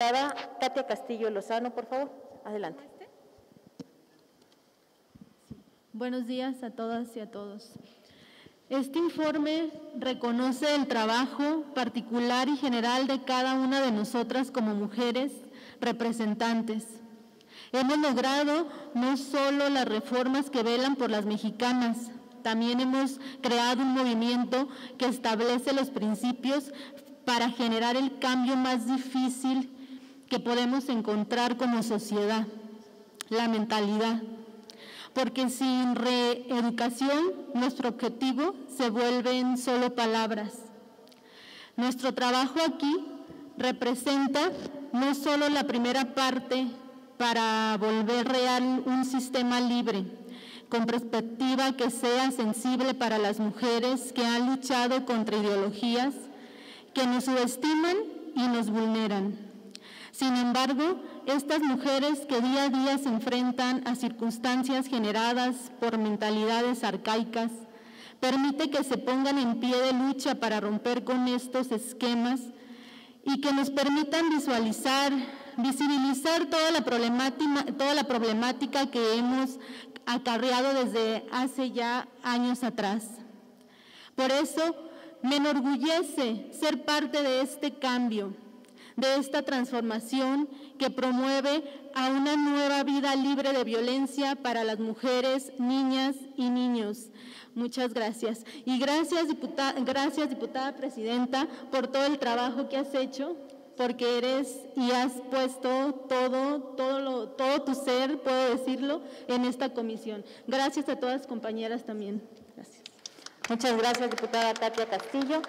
Katia Castillo Lozano, por favor. Adelante. Buenos días a todas y a todos. Este informe reconoce el trabajo particular y general de cada una de nosotras como mujeres representantes. Hemos logrado no solo las reformas que velan por las mexicanas, también hemos creado un movimiento que establece los principios para generar el cambio más difícil que podemos encontrar como sociedad, la mentalidad. Porque sin reeducación nuestro objetivo se vuelven solo palabras. Nuestro trabajo aquí representa no solo la primera parte para volver real un sistema libre, con perspectiva que sea sensible para las mujeres que han luchado contra ideologías que nos subestiman y nos vulneran. Sin embargo, estas mujeres que día a día se enfrentan a circunstancias generadas por mentalidades arcaicas, permite que se pongan en pie de lucha para romper con estos esquemas y que nos permitan visualizar, visibilizar toda la problemática, toda la problemática que hemos acarreado desde hace ya años atrás. Por eso me enorgullece ser parte de este cambio, de esta transformación que promueve a una nueva vida libre de violencia para las mujeres, niñas y niños. Muchas gracias. Y gracias, diputada, gracias, diputada presidenta, por todo el trabajo que has hecho porque eres y has puesto todo, todo, todo tu ser, puedo decirlo, en esta comisión. Gracias a todas las compañeras también. Gracias. Muchas gracias, diputada Katia Castillo.